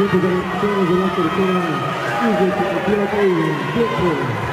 representando São José Terceira, Egypt, Pilotei, Pietro.